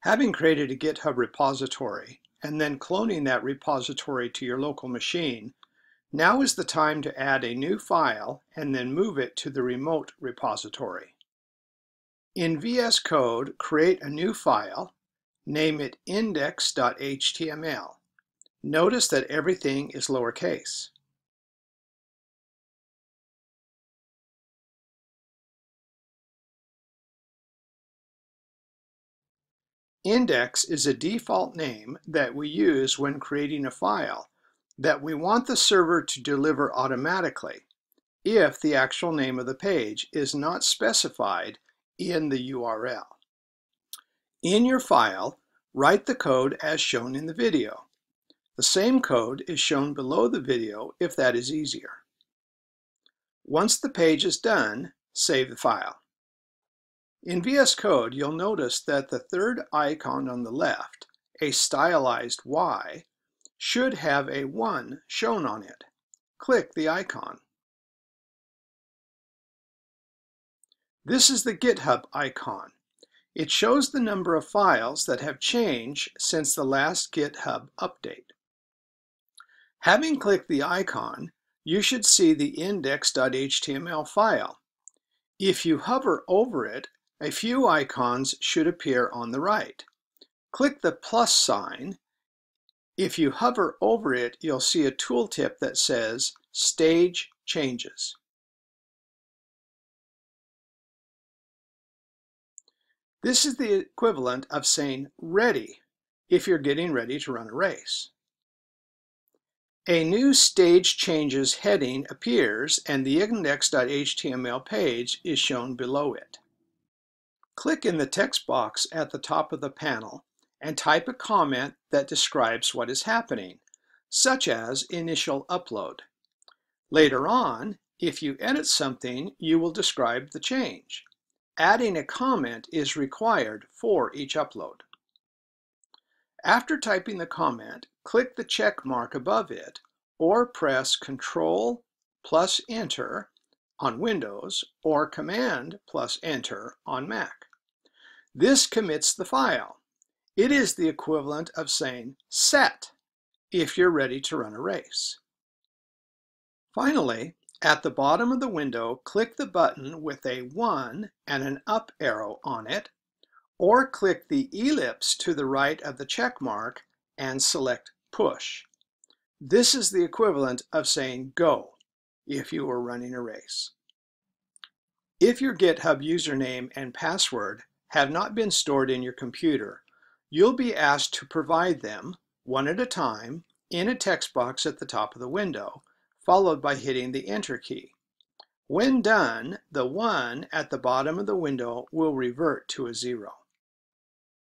Having created a GitHub repository and then cloning that repository to your local machine, now is the time to add a new file and then move it to the remote repository. In VS Code, create a new file, name it index.html. Notice that everything is lowercase. Index is a default name that we use when creating a file that we want the server to deliver automatically if the actual name of the page is not specified in the URL. In your file, write the code as shown in the video. The same code is shown below the video if that is easier. Once the page is done, save the file. In VS Code, you'll notice that the third icon on the left, a stylized Y, should have a 1 shown on it. Click the icon. This is the GitHub icon. It shows the number of files that have changed since the last GitHub update. Having clicked the icon, you should see the index.html file. If you hover over it, a few icons should appear on the right. Click the plus sign. If you hover over it, you'll see a tooltip that says Stage Changes. This is the equivalent of saying ready if you're getting ready to run a race. A new Stage Changes heading appears and the index.html page is shown below it. Click in the text box at the top of the panel and type a comment that describes what is happening, such as initial upload. Later on, if you edit something, you will describe the change. Adding a comment is required for each upload. After typing the comment, click the check mark above it or press Ctrl plus Enter on Windows or Command plus Enter on Mac. This commits the file. It is the equivalent of saying set if you're ready to run a race. Finally, at the bottom of the window, click the button with a 1 and an up arrow on it, or click the ellipse to the right of the check mark and select Push. This is the equivalent of saying Go if you were running a race. If your GitHub username and password have not been stored in your computer, you'll be asked to provide them, one at a time, in a text box at the top of the window, followed by hitting the Enter key. When done, the 1 at the bottom of the window will revert to a 0.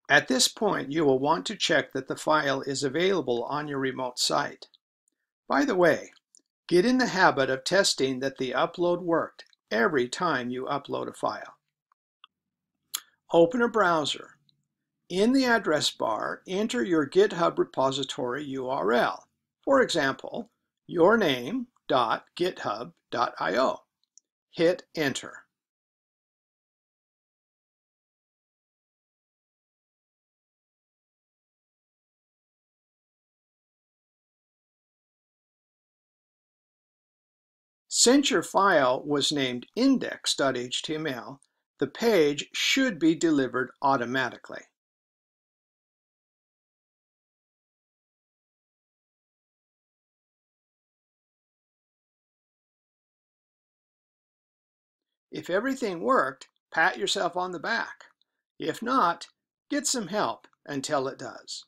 At this point, you will want to check that the file is available on your remote site. By the way, get in the habit of testing that the upload worked every time you upload a file. Open a browser. In the address bar, enter your GitHub repository URL. For example, yourname.github.io. Hit enter. Since your file was named index.html, the page should be delivered automatically. If everything worked, pat yourself on the back. If not, get some help until it does.